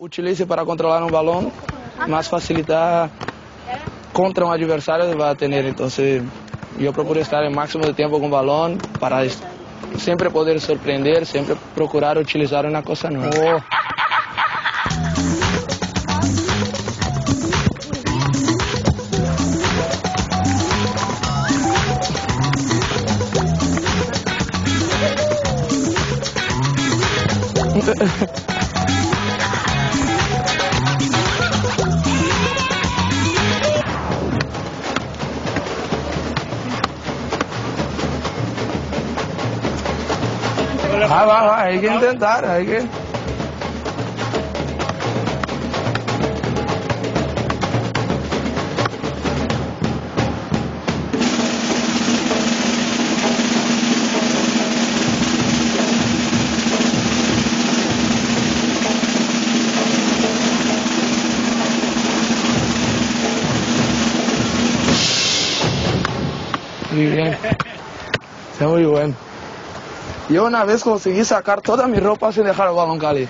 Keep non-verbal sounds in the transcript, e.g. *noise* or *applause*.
Utilice para controlar um balão, mas facilitar contra um adversário vai ter. Então, eu procuro estar o máximo de tempo com o balão para sempre poder surpreender, sempre procurar utilizar uma coisa nova. Oh. *laughs* Va, va, va, hay que intentar, hay que... Muy bien. Está muy bueno. Yo una vez conseguí sacar toda mi ropa sin dejar el balón caer.